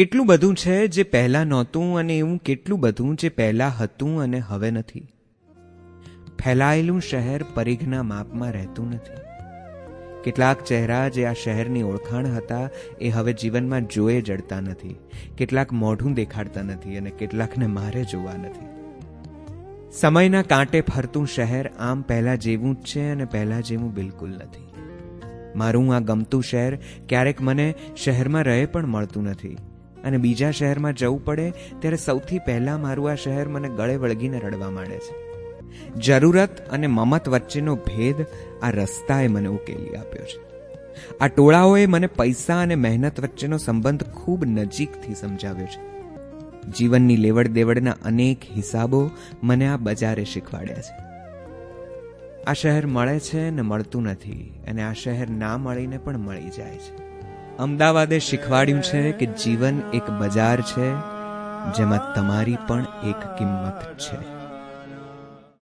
કેટલું બધું છે જે પહેલા નહોતું અને એવું કેટલું બધું જે પહેલા હતું અને હવે નથી. ફેલાયેલું શહેર પરિઘના માપમાં રહેતું નથી. કેટલાક ચહેરા જે આ શહેરની ઓળખાણ હતા એ હવે જીવનમાં જોએ જડતા નથી. કેટલાક મોઢું દેખાડતા નથી અને કેટલાકને મારે જોવા નથી. સમયના કાંટે ફરતું શહેર આમ પહેલા જેવું જ છે અને પહેલા જેવું બિલકુલ નથી. મારું આ ગમતું શહેર ક્યારેક મને શહેરમાં રહે પણ મળતું નથી. અને બીજા શહેરમાં જવું પડે, ત્યારે સૌથી પહેલા મારું આ શહેર મને ગળે વળગીને રડવા માંડે છે. જરૂરત અને મમત વચ્ચેનો ભેદ આ રસ્તાએ મને ઉકેલી આપ્યો છે. આ ટોળાઓએ મને પૈસા અને મહેનત વચ્ચેનો સંબંધ ખૂબ નજીકથી સમજાવ્યો છે. જીવનની લેવડ દેવડના અનેક હિસાબો મને આ બજારે શીખવાડ્યા છે. આ શહેર મળે છે ને મળતું નથી, અને આ શહેર ના મળીને પણ મળી જાય છે. અમદાવાદે શીખવાડ્યું છે કે જીવન એક બજાર છે જેમાં તમારી પણ એક કિંમત છે.